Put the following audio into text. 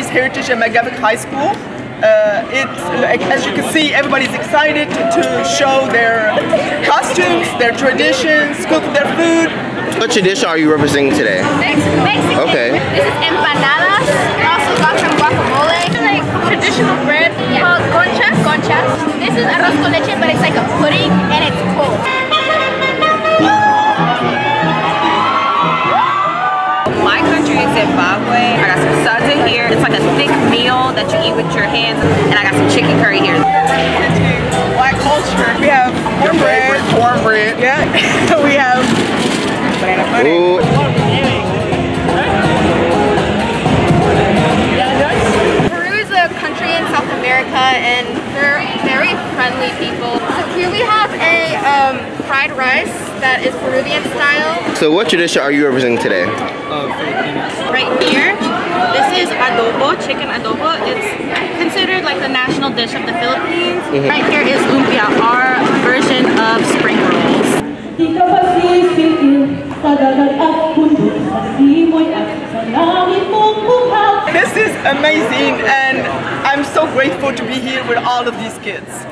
Heritage at McGavock High School. Uh, it's as you can see, everybody's excited to show their costumes, their traditions, cook their food. What tradition are you representing today? Mexican. Okay. This is empanadas. Also got some guacamole. Like traditional bread called conchas. Conchas. This is arroz con leche, but it's like a pudding and it's cold. My country is Zimbabwe. That you eat with your hands. And I got some chicken curry here. Black culture. We have cornbread. cornbread. Yeah. we have banana pudding. Ooh, Peru is a country in South America and they're very friendly people. So here we have a um, fried rice that is Peruvian style. so what tradition are you representing today? Right here, this is adobo, chicken adobo. It's considered like the national dish of the Philippines. Mm-hmm. Right here is lumpia, our version of spring rolls. Di ka pasisipin, padalag at bundok sa simoy at sa langit mong buhaw. This is amazing and I'm so grateful to be here with all of these kids.